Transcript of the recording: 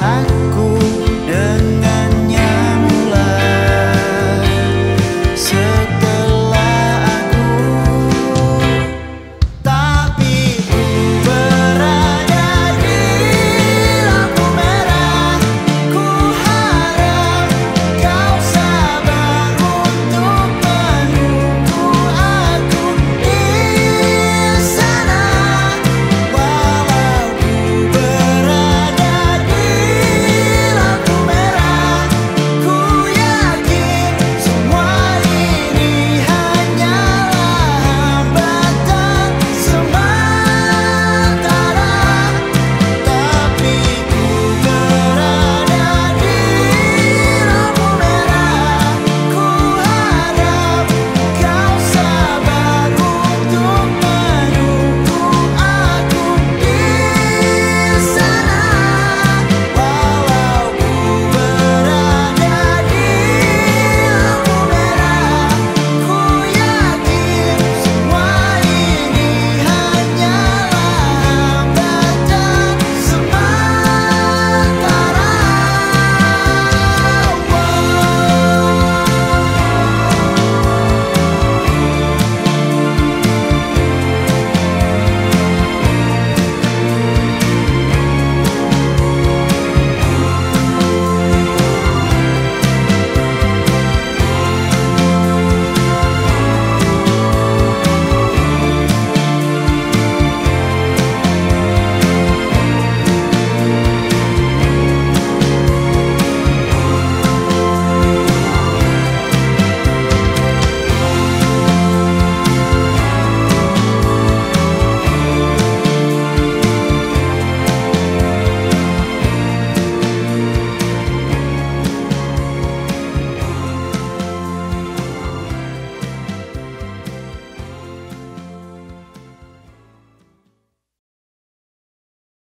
aku